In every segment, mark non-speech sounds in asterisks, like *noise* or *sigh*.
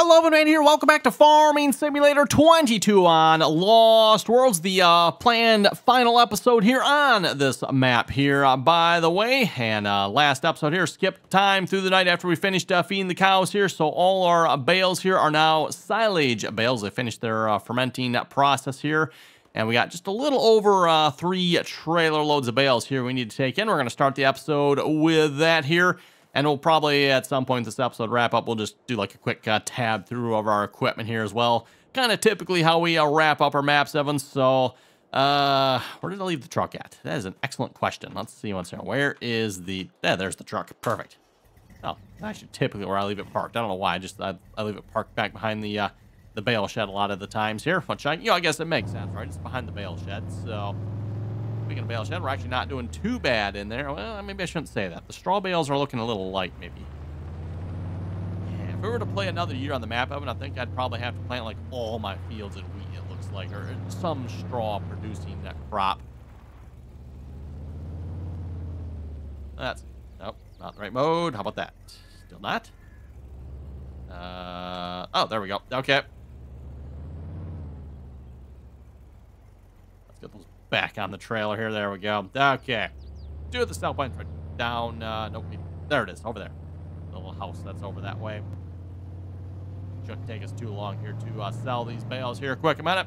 Hello, man here. Welcome back to Farming Simulator 22 on Lost Worlds, the uh, planned final episode here on this map here, uh, by the way. And uh, last episode here, skipped time through the night after we finished uh, feeding the cows here. So all our uh, bales here are now silage bales. They finished their uh, fermenting process here. And we got just a little over three trailer loads of bales here we need to take in. We're going to start the episode with that here. And we'll probably, at some point this episode wrap up, we'll just do like a quick uh, tab through of our equipment here as well. Kind of typically how we uh, wrap up our maps, Evan. So, uh, where did I leave the truck at? That is an excellent question. Let's see what's here. Where is the... Yeah, there's the truck. Perfect. Oh, actually, typically where I leave it parked. I don't know why. I just I, I leave it parked back behind the uh, the bale shed a lot of the times here. Which I, you know, I guess it makes sense, right? It's behind the bale shed, so Speaking of bale shed, we're actually not doing too bad in there. Well, maybe I shouldn't say that. The straw bales are looking a little light, maybe. Yeah, if we were to play another year on the map, Evan, I think I'd probably have to plant like all my fields in wheat, it looks like, or some straw producing that crop. That's, nope, not the right mode. How about that? Still not? Uh, oh, there we go. Okay. Let's get those back on the trailer here. There we go. Okay. Do the sell point down. Uh, nope. There it is. Over there. The little house that's over that way. Shouldn't take us too long here to uh, sell these bales here. Quick a minute.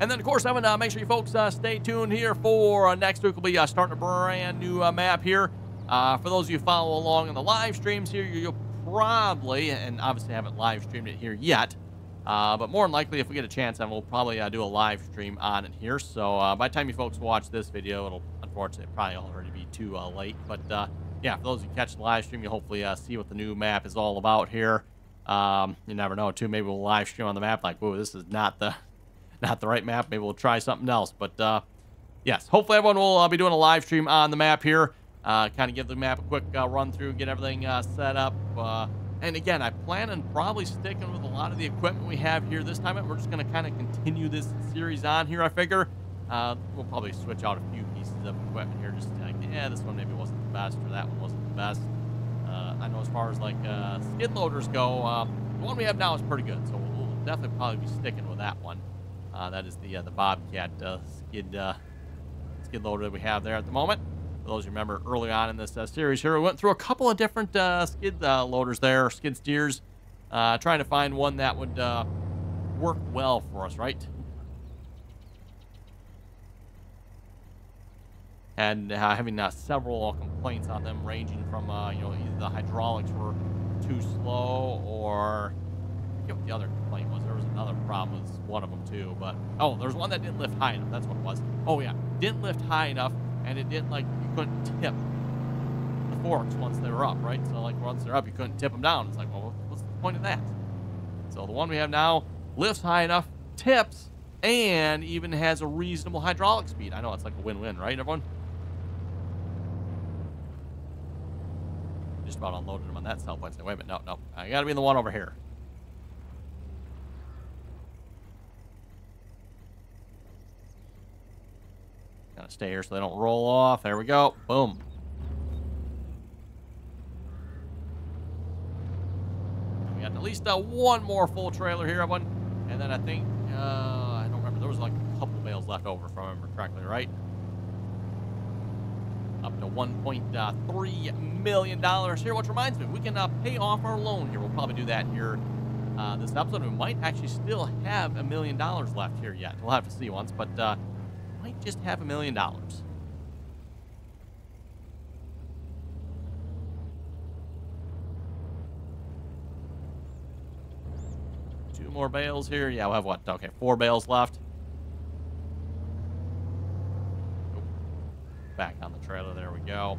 And then, of course, Evan, uh, make sure you folks uh, stay tuned here for uh, next week. We'll be uh, starting a brand new map here. For those of you who follow along in the live streams here, you'll probably, and obviously haven't live streamed it here yet, uh, but more than likely, if we get a chance, then we'll probably uh, do a live stream on it here. So uh, by the time you folks watch this video, it'll unfortunately probably already be too uh, late. But uh, yeah, for those who catch the live stream, you'll hopefully uh, see what the new map is all about here. Um, you never know, too. Maybe we'll live stream on the map like, whoa, this is not the *laughs* not the right map. Maybe we'll try something else. But yes, hopefully everyone will be doing a live stream on the map here. kind of give the map a quick run through, get everything set up. And again, I plan on probably sticking with a lot of the equipment we have here this time. We're just going to kind of continue this series on here, I figure. Uh, we'll probably switch out a few pieces of equipment here just like, yeah, this one maybe wasn't the best or that one wasn't the best. Uh, I know as far as like uh, skid loaders go, um, the one we have now is pretty good. So we'll, we'll definitely probably be sticking with that one. Uh, that is the uh, the Bobcat uh, skid skid loader that we have there at the moment. Those who remember early on in this uh, series here, we went through a couple of different uh, skid uh, loaders there, skid steers, uh, trying to find one that would uh, work well for us, right? And having several complaints on them, ranging from you know either the hydraulics were too slow or what the other complaint was. There was another problem with one of them too, but oh, there's one that didn't lift high enough. That's what it was. Oh yeah, didn't lift high enough and it didn't like you couldn't tip the forks once they were up, right? So like once they're up, you couldn't tip them down. It's like, well, what's the point of that? So the one we have now lifts high enough, tips, and even has a reasonable hydraulic speed. I know it's like a win-win, right, everyone? Just about unloaded them on that sell point. Wait a minute, no, no, I got to be in the one over here. Gotta stay here so they don't roll off. There we go. Boom. We got at least uh, one more full trailer here, everyone. And then I think, uh, I don't remember, there was like a couple bales left over, if I remember correctly, right? Up to $1.3 million here, which reminds me, we can uh, pay off our loan here. We'll probably do that here uh, this episode. We might actually still have a million dollars left here yet. We'll have to see once, but uh, might just have a million dollars. Two more bales here. Yeah, we'll have what? Okay, four bales left. Back on the trailer. There we go.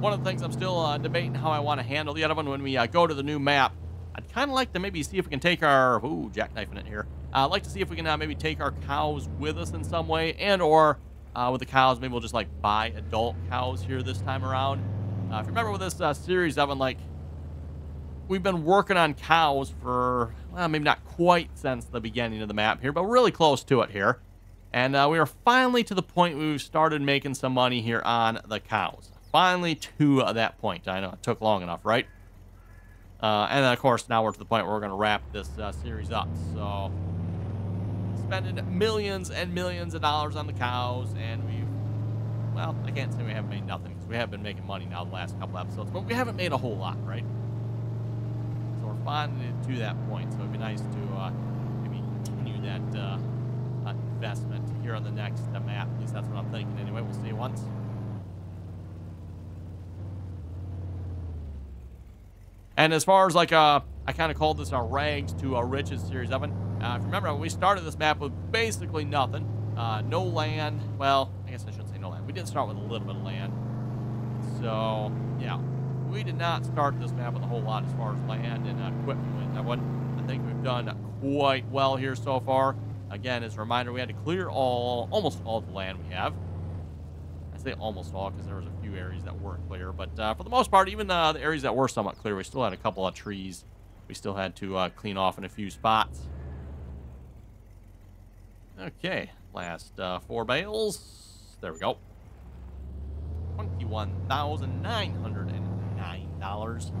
One of the things I'm still uh, debating how I want to handle the other one when we uh, go to the new map. I'd kind of like to maybe see if we can take our... Ooh, jackknifing it here. Uh, I'd like to see if we can uh, maybe take our cows with us in some way. And or uh, with the cows, maybe we'll just like buy adult cows here this time around. If you remember with this series, I've been like... we've been working on cows for, well, maybe not quite since the beginning of the map here, but really close to it here. And uh, we are finally to the point where we've started making some money here on the cows. Finally to uh, that point. I know it took long enough, right? Uh, and then, of course, now we're to the point where we're going to wrap this uh, series up. So, spending millions and millions of dollars on the cows, and we've, well, I can't say we haven't made nothing, because we have been making money now the last couple episodes, but we haven't made a whole lot, right? So we're finally to that point, so it'd be nice to uh, maybe continue that uh, investment here on the next uh, map. At least that's what I'm thinking anyway. We'll see you once. And as far as like, uh, I kind of called this our rags to our riches series, Evan. Uh, if you remember, we started this map with basically nothing. Uh, no land. Well, I guess I shouldn't say no land. We did start with a little bit of land. So, yeah. We did not start this map with a whole lot as far as land and uh, equipment went. I think we've done quite well here so far. Again, as a reminder, we had to clear all, almost all the land we have. I say almost all because there was a few areas that weren't clear. But uh, for the most part, even uh, the areas that were somewhat clear, we still had a couple of trees we still had to uh, clean off in a few spots. Okay, last uh, four bales. There we go. $21,909.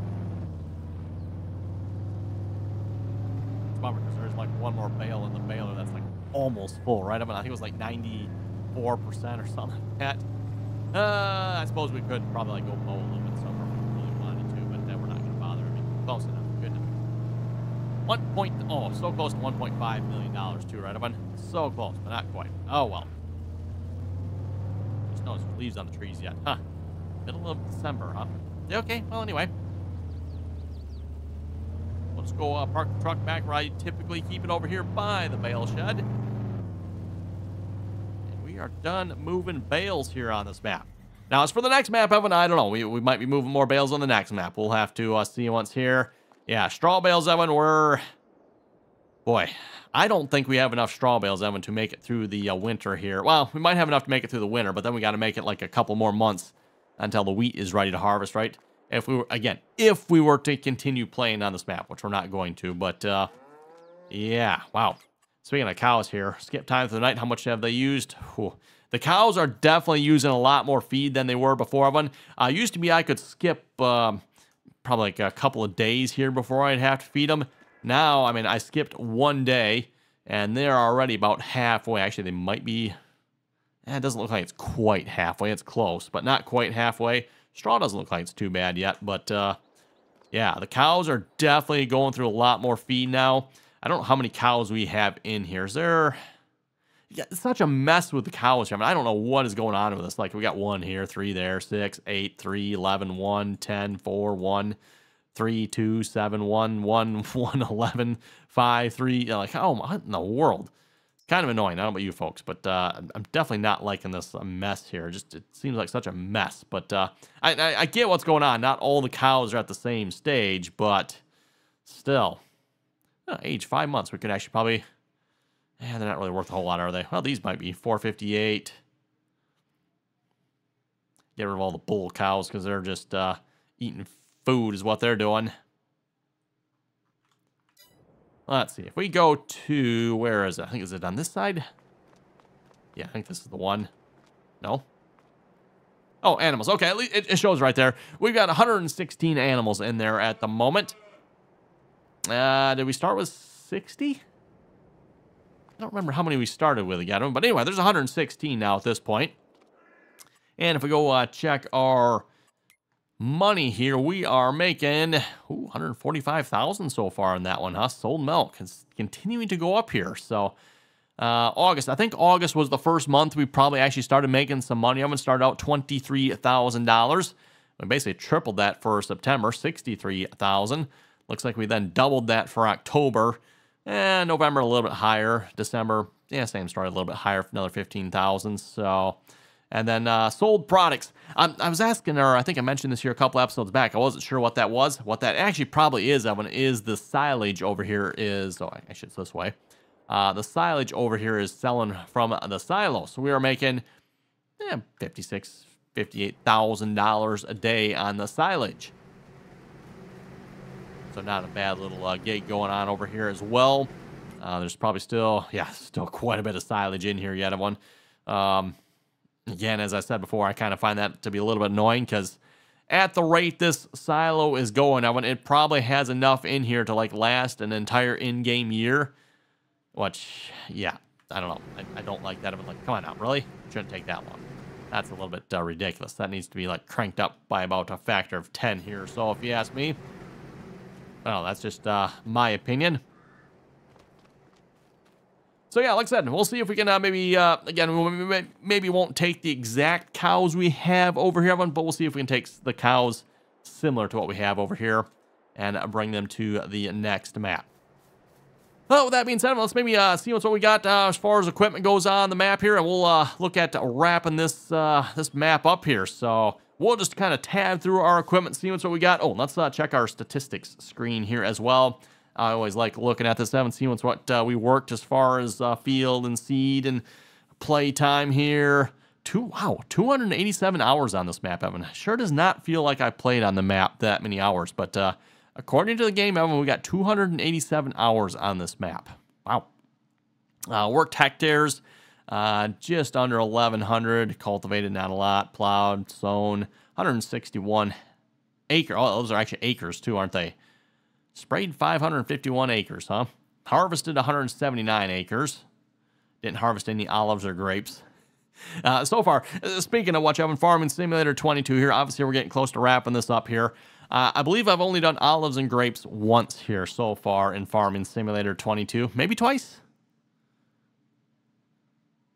It's bummer because there's like one more bale in the baler that's like almost full, right? I mean, I think it was like 94% or something like that. Uh, I suppose we could probably like go mow a little bit somewhere if we really wanted to, but then we're not going to bother. I mean, close enough. Good enough. One point, oh, so close to $1.5 million too, right, Evan? So close, but not quite. Oh, well. Just no leaves on the trees yet. Huh. Middle of December, huh? Okay, well, anyway. Let's go uh, park the truck back where I typically keep it over here by the bale shed are done moving bales here on this map. Now, as for the next map, Evan, I don't know. We, we might be moving more bales on the next map. We'll have to uh, see once here. Yeah, straw bales, Evan, we're... Boy, I don't think we have enough straw bales, Evan, to make it through the uh, winter here. Well, we might have enough to make it through the winter, but then we got to make it like a couple more months until the wheat is ready to harvest, right? If we were, again, if we were to continue playing on this map, which we're not going to, but, uh, yeah, wow. Speaking of cows here, skip time for the night. How much have they used? Whew. The cows are definitely using a lot more feed than they were before. One uh, used to be I could skip um, probably like a couple of days here before I'd have to feed them. Now, I mean, I skipped one day, and they're already about halfway. Actually, they might be. Eh, it doesn't look like it's quite halfway. It's close, but not quite halfway. Straw doesn't look like it's too bad yet, but uh, yeah, the cows are definitely going through a lot more feed now. I don't know how many cows we have in here. Is there... Yeah, it's such a mess with the cows here. I mean, I don't know what is going on with this. Like, we got one here, three there, six, eight, three, 11, 1, 10, 4, 1, 3, 2, 7, 1, 1, *laughs* 1, 11, 5, 3. Like, oh, what in the world? Kind of annoying. I don't know about you folks, but uh, I'm definitely not liking this mess here. Just It seems like such a mess. But uh, I, I, I get what's going on. Not all the cows are at the same stage, but still oh, age five months. We could actually probably... Yeah, they're not really worth a whole lot, are they? Well, these might be 458. Get rid of all the bull cows because they're just uh, eating food is what they're doing. Let's see. If we go to... Where is it? I think, is it on this side? Yeah, I think this is the one. No? Oh, animals. Okay, it, it shows right there. We've got 116 animals in there at the moment. Uh, did we start with 60? I don't remember how many we started with again. But anyway, there's 116 now at this point. And if we go uh, check our money here, we are making ooh, 145,000 so far on that one, huh? Sold milk is continuing to go up here. So uh, August, I think August was the first month we probably actually started making some money. I'm to start out $23,000. We basically tripled that for September, 63,000. Looks like we then doubled that for October. And November a little bit higher. December, yeah, same story, a little bit higher for another 15,000. So, and then uh, sold products. I, I was asking, or I think I mentioned this here a couple episodes back. I wasn't sure what that was. What that actually probably is, Evan, is the silage over here is, oh, I should this way. Uh, the silage over here is selling from the silo. So we are making eh, 56 $58,000 a day on the silage. So not a bad little uh, gate going on over here as well. Uh, there's probably still, yeah, *laughs* still quite a bit of silage in here yet, everyone. Um, again, as I said before, I kind of find that to be a little bit annoying because at the rate this silo is going, I it probably has enough in here to like last an entire in-game year. Which, yeah, I don't know. I, I don't like that. I'm like, come on now, really? Shouldn't take that long. That's a little bit uh, ridiculous. That needs to be like cranked up by about a factor of 10 here. So if you ask me, well, that's just uh, my opinion. So yeah, like I said, we'll see if we can uh, maybe, uh, again, we maybe won't take the exact cows we have over here, but we'll see if we can take the cows similar to what we have over here and bring them to the next map. Well, with that being said, let's maybe uh, see what's what we got uh, as far as equipment goes on the map here, and we'll uh, look at wrapping this uh, this map up here. So we'll just kind of tab through our equipment, see what we got. Oh, let's uh, check our statistics screen here as well. I always like looking at this, Evan, seeing what's what uh, we worked as far as field and seed and play time here. Two, wow, 287 hours on this map, Evan. Sure does not feel like I played on the map that many hours, but According to the game, Evan, we got 287 hours on this map. Wow. Uh, worked hectares, uh, just under 1,100. Cultivated, not a lot. Plowed, sown, 161 acre. Oh, those are actually acres too, aren't they? Sprayed 551 acres, huh? Harvested 179 acres. Didn't harvest any olives or grapes. *laughs* Uh, so far, uh, speaking of have in Farming Simulator 22 here, obviously we're getting close to wrapping this up here. Uh, I believe I've only done olives and grapes once here so far in Farming Simulator 22. Maybe twice?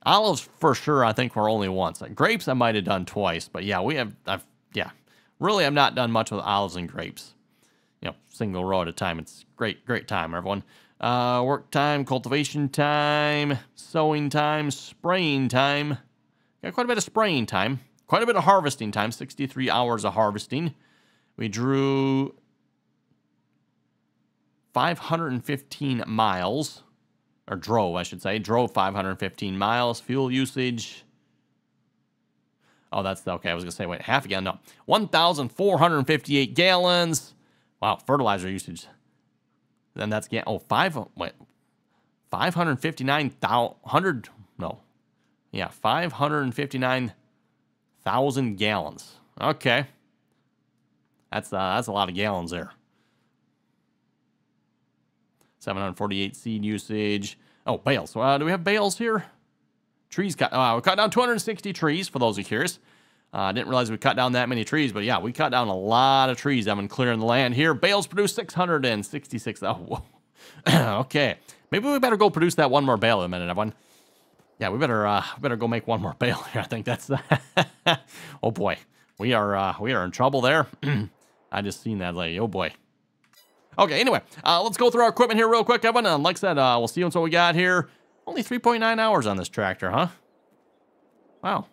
Olives for sure, I think we're only once. Grapes I might have done twice, but yeah, we have, I've, yeah. Really, I've not done much with olives and grapes. You know, single row at a time. It's great, great time, everyone. Uh, work time, cultivation time, sowing time, spraying time. Got quite a bit of spraying time. Quite a bit of harvesting time, 63 hours of harvesting. We drew 515 miles, or drove, I should say. Drove 515 miles. Fuel usage. Oh, that's okay. I was going to say, wait, half again. No. 1,458 gallons. Wow, fertilizer usage. Then that's, get oh, five, wait, 559,000, no. Yeah, 559,000 gallons. Okay. That's uh, that's a lot of gallons there. 748 seed usage. Oh, bales. Uh, do we have bales here? Trees cut. Uh, we cut down 260 trees, for those who are curious. I uh, didn't realize we cut down that many trees, but yeah, we cut down a lot of trees. I've been clearing the land here. Bales produced 666. Oh, *coughs* okay. Maybe we better go produce that one more bale in a minute, everyone. Yeah, we better uh, better go make one more *laughs* bale here. I think that's. *laughs* oh boy, we are uh, we are in trouble there. *clears throat* I just seen that like, oh boy. Okay, anyway, uh, let's go through our equipment here real quick, Evan. And like I said, uh, we'll see what we got here. Only 3.9 hours on this tractor, huh? Wow.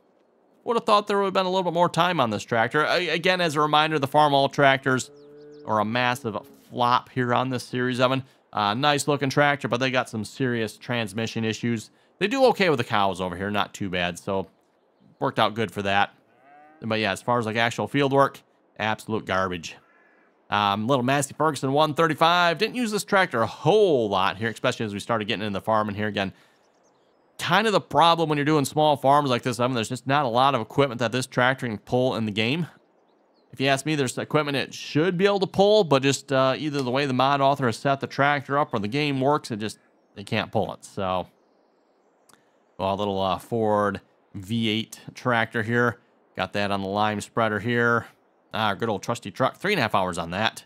Would have thought there would have been a little bit more time on this tractor. Uh, again, as a reminder, the Farmall tractors are a massive flop here on this series, Evan. Uh, nice looking tractor, but they got some serious transmission issues. They do okay with the cows over here, not too bad. So worked out good for that. But yeah, as far as like actual field work, Absolute garbage. Um, little Massey Ferguson 135. Didn't use this tractor a whole lot here, especially as we started getting in the farming here again. Kind of the problem when you're doing small farms like this, I mean, there's just not a lot of equipment that this tractor can pull in the game. If you ask me, there's equipment it should be able to pull, but just uh, either the way the mod author has set the tractor up or the game works, it just, they can't pull it. So, well, a little uh, Ford V8 tractor here. Got that on the lime spreader here. Ah, good old trusty truck. Three and a half hours on that.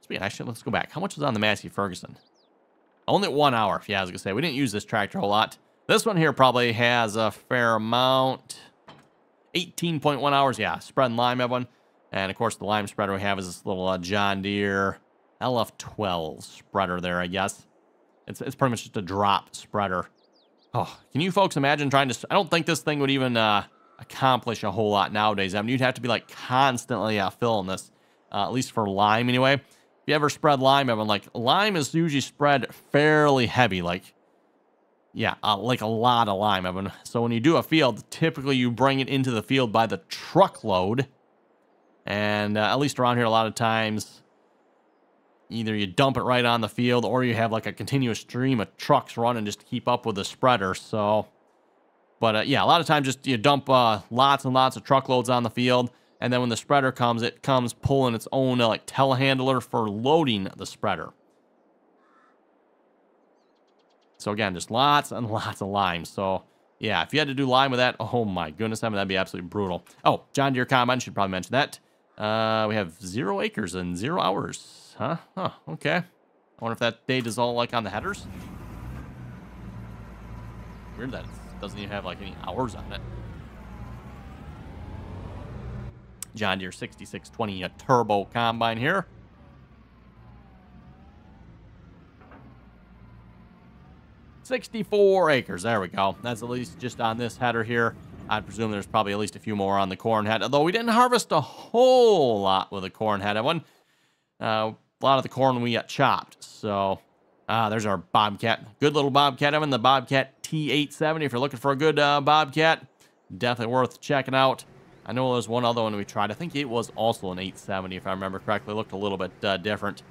Speaking actually, let's go back. How much was on the Massey Ferguson? Only one hour, yeah, I was going to say. We didn't use this tractor a whole lot. This one here probably has a fair amount. 18.1 hours, yeah. Spreading lime, everyone. And, of course, the lime spreader we have is this little uh, John Deere LF12 spreader there, I guess. It's, it's pretty much just a drop spreader. Oh, can you folks imagine trying to... I don't think this thing would even... Uh, accomplish a whole lot nowadays. I mean, you'd have to be like constantly uh, filling this, uh, at least for lime anyway. If you ever spread lime, Evan, like lime is usually spread fairly heavy, like, yeah, uh, like a lot of lime, Evan. So when you do a field, typically you bring it into the field by the truckload. And uh, at least around here, a lot of times, either you dump it right on the field or you have like a continuous stream of trucks running just to keep up with the spreader. So, but uh, yeah, a lot of times just you dump uh, lots and lots of truckloads on the field. And then when the spreader comes, it comes pulling its own uh, like telehandler for loading the spreader. So again, just lots and *laughs* lots of lime. So yeah, if you had to do lime with that, oh my goodness, I mean, that'd be absolutely brutal. Oh, John Deere Combine, should probably mention that. Uh, we have zero acres and zero hours. Huh? Huh, okay. I wonder if that date is all like on the headers. Weird that doesn't even have like any hours on it. John Deere 6620 a turbo combine here. 64 acres. There we go. That's at least just on this header here. I presume there's probably at least a few more on the corn head, although we didn't harvest a whole lot with the corn head one. Uh, a lot of the corn we got chopped. So, uh, there's our Bobcat. Good little Bobcat, Evan, the Bobcat T870. If you're looking for a good uh, Bobcat, definitely worth checking out. I know there's one other one we tried. I think it was also an 870, if I remember correctly. It looked a little bit uh, different.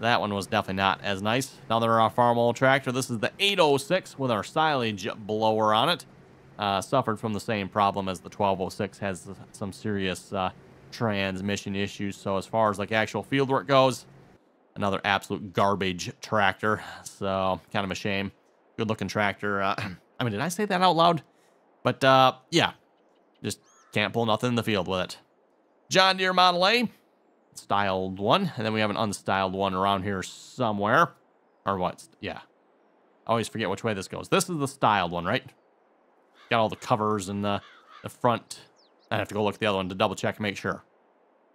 That one was definitely not as nice. Another uh, Farmall tractor. This is the 806 with our silage blower on it. Uh, suffered from the same problem as the 1206. Has some serious uh, transmission issues. So as far as like actual field work goes, another absolute garbage tractor. So kind of a shame. Good looking tractor. Uh, *clears throat* I mean, did I say that out loud? But uh, yeah, just can't pull nothing in the field with it. John Deere Model A styled one. And then we have an unstyled one around here somewhere. Or what? Yeah. I always forget which way this goes. This is the styled one, right? Got all the covers and the, the front. I have to go look at the other one to double check and make sure.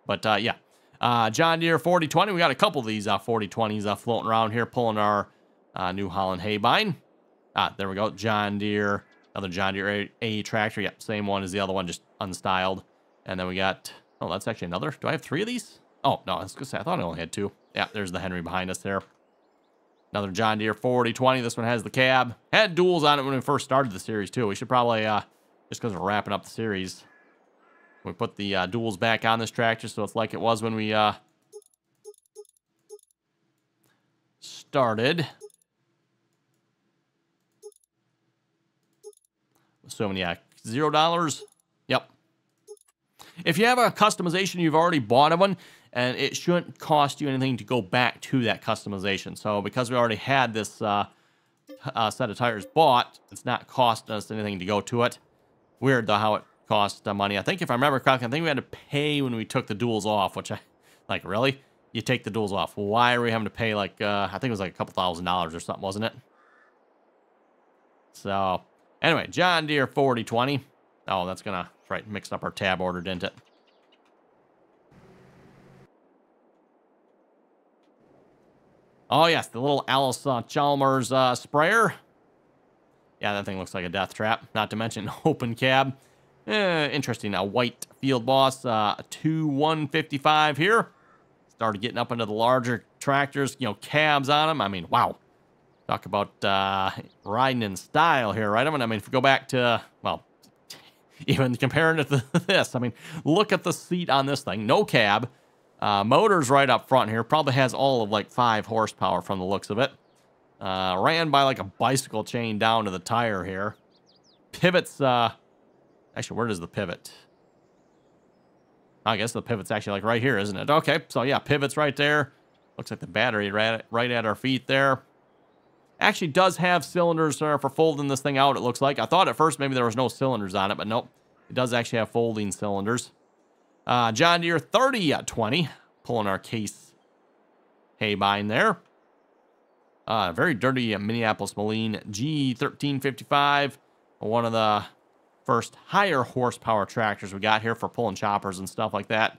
But uh, yeah. Uh, John Deere 4020. We got a couple of these uh, 4020s uh, floating around here pulling our uh, New Holland Haybine. Ah, there we go. John Deere. Another John Deere A, A tractor. Yep, same one as the other one, just unstyled. And then we got... Oh, that's actually another. Do I have three of these? Oh, no, I was going to say, I thought I only had two. Yeah, there's the Henry behind us there. Another John Deere 4020. This one has the cab. Had duals on it when we first started the series, too. We should probably, uh, just because we're wrapping up the series, we put the uh, duals back on this tractor so it's like it was when we uh, started. So, yeah, zero dollars. Yep. If you have a customization you've already bought one, and it shouldn't cost you anything to go back to that customization. So because we already had this uh, uh, set of tires bought, it's not costing us anything to go to it. Weird though how it cost uh, money. I think if I remember correctly, I think we had to pay when we took the duals off, which I, like, really? You take the duals off. Why are we having to pay like, uh, I think it was like a couple thousand dollars or something, wasn't it? So, anyway, John Deere 4020. Oh, that's gonna, right, mix up our tab order, didn't it? Oh, yes, the little Allis uh, Chalmers uh, sprayer. Yeah, that thing looks like a death trap. Not to mention *laughs* open cab. Eh, interesting. A white field boss. Uh, 2 155 here. Started getting up into the larger tractors, you know, cabs on them. I mean, wow. Talk about uh, riding in style here, right? I mean, I mean, if we go back to, well, *laughs* even comparing it to *laughs* this, I mean, look at the seat on this thing. No cab. Uh, motor's right up front here. Probably has all of like five horsepower from the looks of it. Uh, ran by like a bicycle chain down to the tire here. Pivots, uh, actually, where does the pivot? I guess the pivot's actually like right here, isn't it? Okay, so yeah, pivot's right there. Looks like the battery right, right at our feet there. Actually does have cylinders uh, for folding this thing out, it looks like. I thought at first maybe there was no cylinders on it, but nope. It does actually have folding cylinders. Uh, John Deere 30 at 20. Pulling our case haybine there. Uh, very dirty Minneapolis Moline G1355. One of the first higher horsepower tractors we got here for pulling choppers and stuff like that.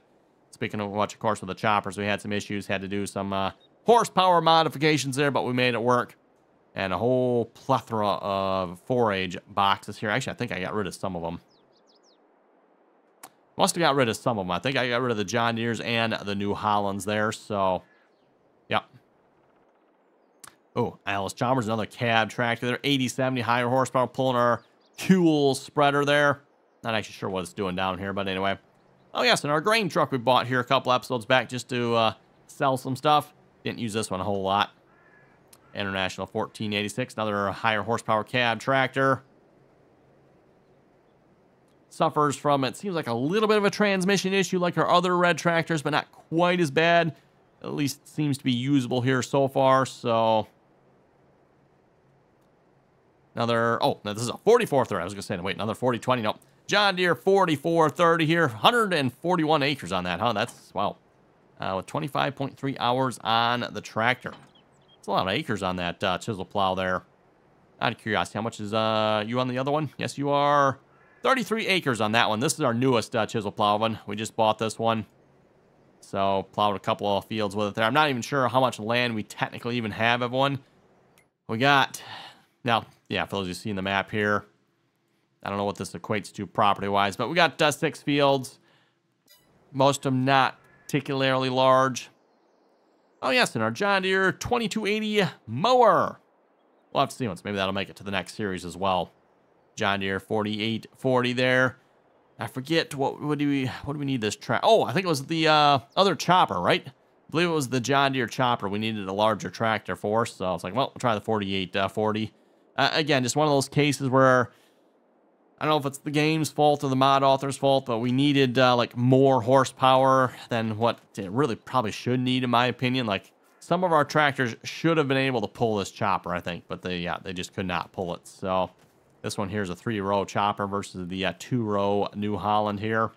Speaking of which, of course, with the choppers, we had some issues. Had to do some uh, horsepower modifications there, but we made it work. And a whole plethora of forage boxes here. Actually, I think I got rid of some of them. Must have got rid of some of them. I think I got rid of the John Deere's and the New Hollands there. So, yeah. Oh, Allis Chalmers, another cab tractor there. 80-70 higher horsepower pulling our fuel spreader there. Not actually sure what it's doing down here, but anyway. Oh, yes, and our grain truck we bought here a couple episodes back just to uh, sell some stuff. Didn't use this one a whole lot. International 1486, another higher horsepower cab tractor. Suffers from, it seems like a little bit of a transmission issue like our other red tractors, but not quite as bad. At least seems to be usable here so far, so... Another, oh, no, this is a 44 30. I was going to say, wait, another 40 20. Nope. John Deere 4430 here. 141 acres on that, huh? That's, wow. Uh, with 25.3 hours on the tractor. It's a lot of acres on that uh, chisel plow there. Out of curiosity, how much is uh, you on the other one? Yes, you are 33 acres on that one. This is our newest uh, chisel plow one. We just bought this one. So, plowed a couple of fields with it there. I'm not even sure how much land we technically even have, everyone. We got, now, yeah, for those you seeing the map here, I don't know what this equates to property-wise, but we got uh, six fields. Most of them not particularly large. Oh, yes, and our John Deere 2280 mower. We'll have to see once. Maybe that'll make it to the next series as well. John Deere 4840 there. I forget what what do we what do we need this track? Oh, I think it was the uh, other chopper, right? I believe it was the John Deere chopper. We needed a larger tractor for, so I was like, well, we'll try the 4840. Uh, again, just one of those cases where I don't know if it's the game's fault or the mod author's fault, but we needed uh, like more horsepower than what it really probably should need, in my opinion. Like some of our tractors should have been able to pull this chopper, I think, but they yeah they just could not pull it. So this one here is a three-row chopper versus the uh, two-row New Holland here.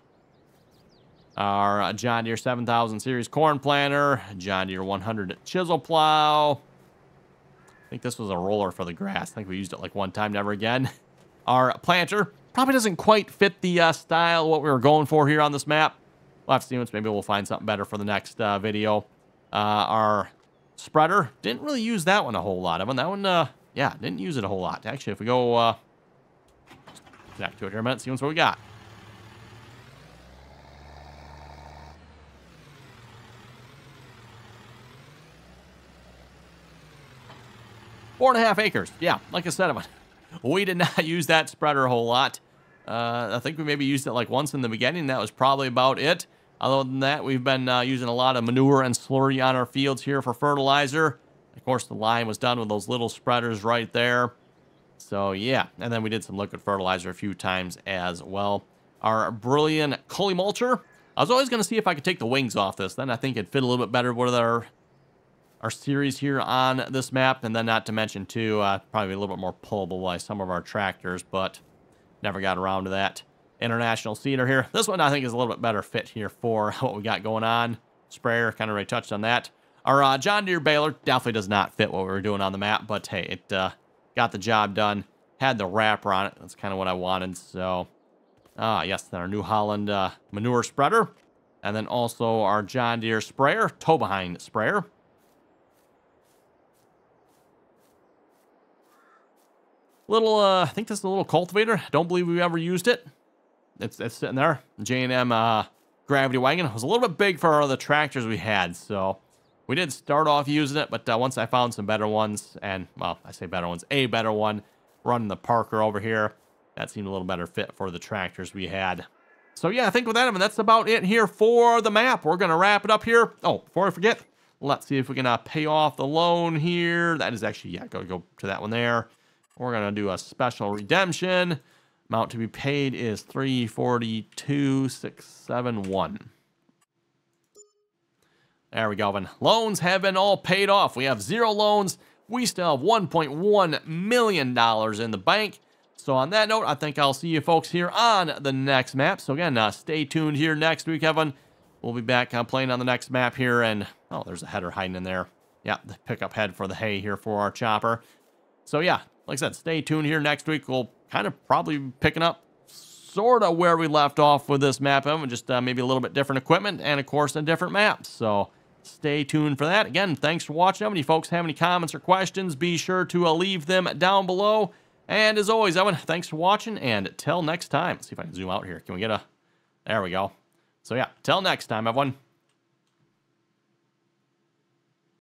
Our uh, John Deere 7000 series corn planter, John Deere 100 chisel plow. I think this was a roller for the grass. I think we used it like one time, never again. *laughs* Our planter probably doesn't quite fit the uh, style what we were going for here on this map. We'll have to see once maybe we'll find something better for the next uh, video. Uh, our spreader, didn't really use that one a whole lot. I mean, that one, uh, yeah, didn't use it a whole lot. Actually, if we go uh, connect to it here a minute, see what we got. Four and a half acres. Yeah, like I said, we did not *laughs* use that spreader a whole lot. Uh, I think we maybe used it like once in the beginning. That was probably about it. Other than that, we've been uh, using a lot of manure and slurry on our fields here for fertilizer. Of course, the line was done with those little spreaders right there. So, yeah. And then we did some liquid fertilizer a few times as well. Our Brillion Cully Mulcher. I was always going to see if I could take the wings off this. Then I think it'd fit a little bit better with our our series here on this map. And then not to mention, too, uh, probably a little bit more pullable by some of our tractors, but never got around to that. International Seeder here. This one, I think, is a little bit better fit here for *laughs* what we got going on. Sprayer, kind of already touched on that. Our uh, John Deere baler definitely does not fit what we were doing on the map, but hey, it uh, got the job done. Had the wrapper on it. That's kind of what I wanted, so... Ah, yes, then our New Holland uh, manure spreader. And then also our John Deere sprayer, tow-behind sprayer. Little, uh, I think this is a little cultivator. Don't believe we've ever used it. It's, it's sitting there. J&M uh, gravity wagon. It was a little bit big for the tractors we had, so we did start off using it, but uh, once I found some better ones, and, well, I say better ones, a better one, running the Parker over here, that seemed a little better fit for the tractors we had. So, yeah, I think with that, I mean, that's about it here for the map. We're going to wrap it up here. Oh, before I forget, let's see if we can uh, pay off the loan here. That is actually, yeah, go, go to that one there. We're going to do a special redemption. Amount to be paid is 342,671. There we go. And loans have been all paid off. We have zero loans. We still have $1.1 million in the bank. So on that note, I think I'll see you folks here on the next map. So again, uh, stay tuned here next week, Evan. We'll be back uh, playing on the next map here. And, oh, there's a header hiding in there. Yeah, the pickup head for the hay here for our chopper. So yeah, like I said, stay tuned here next week. We'll kind of probably be picking up sort of where we left off with this map, and just uh, maybe a little bit different equipment and, of course, a different map. So stay tuned for that. Again, thanks for watching. If any folks have any comments or questions, be sure to uh, leave them down below. And as always, Evan, thanks for watching, and till next time. Let's see if I can zoom out here. Can we get a... There we go. So yeah, till next time, everyone.